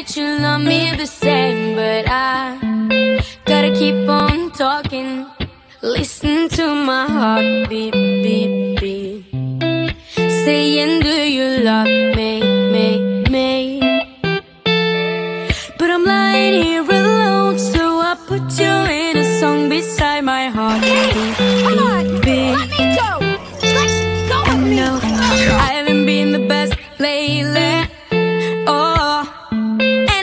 that you love me the same, but I gotta keep on talking. Listen to my heart beat, beat, beat. Saying, Do you love me, me, me? But I'm lying here alone, so I put you in a song beside my heart. Beat, beat, beat. Let me go. Let go of me.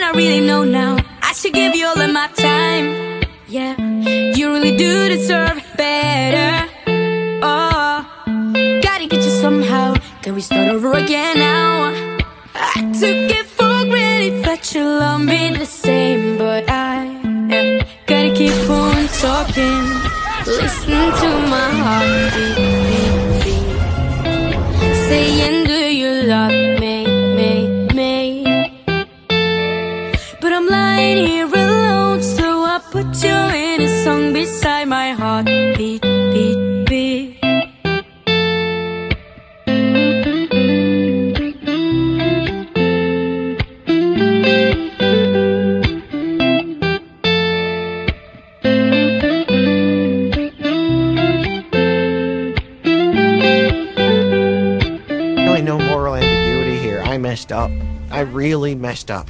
I really know now I should give you all of my time. Yeah, you really do deserve better. Oh, gotta get you somehow. Can we start over again now? I took it for granted that you love me the same, but I yeah, gotta keep on talking. Listen to my heart beat, beat. Saying, do you love me, my heart beat, beat, beat. Really, no moral ambiguity here. I messed up. I really messed up.